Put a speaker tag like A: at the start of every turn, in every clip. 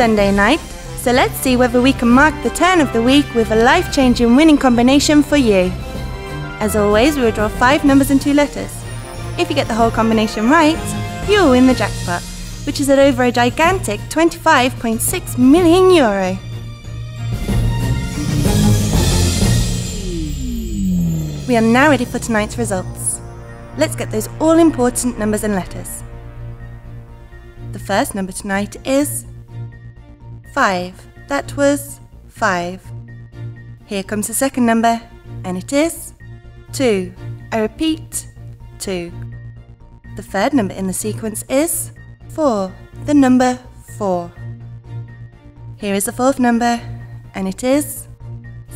A: Sunday night, so let's see whether we can mark the turn of the week with a life changing winning combination for you. As always, we will draw five numbers and two letters. If you get the whole combination right, you will win the jackpot, which is at over a gigantic 25.6 million euro. We are now ready for tonight's results. Let's get those all important numbers and letters. The first number tonight is 5. That was 5. Here comes the second number, and it is 2. I repeat, 2. The third number in the sequence is 4. The number 4. Here is the fourth number, and it is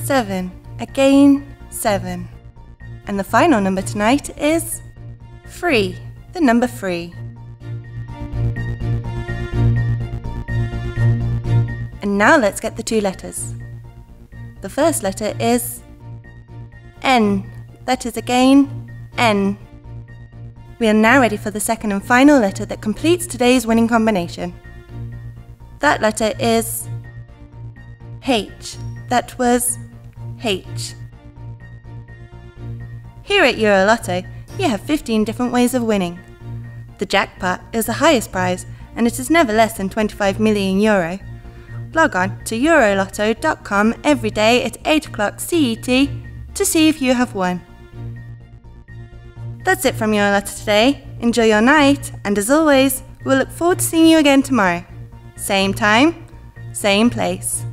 A: 7. Again, 7. And the final number tonight is 3. The number 3. Now let's get the two letters. The first letter is N. That is again N. We are now ready for the second and final letter that completes today's winning combination. That letter is H. That was H. Here at Eurolotto, you have 15 different ways of winning. The jackpot is the highest prize and it is never less than 25 million euro log on to eurolotto.com every day at 8 o'clock CET to see if you have won. That's it from Eurolotto today. Enjoy your night, and as always, we'll look forward to seeing you again tomorrow. Same time, same place.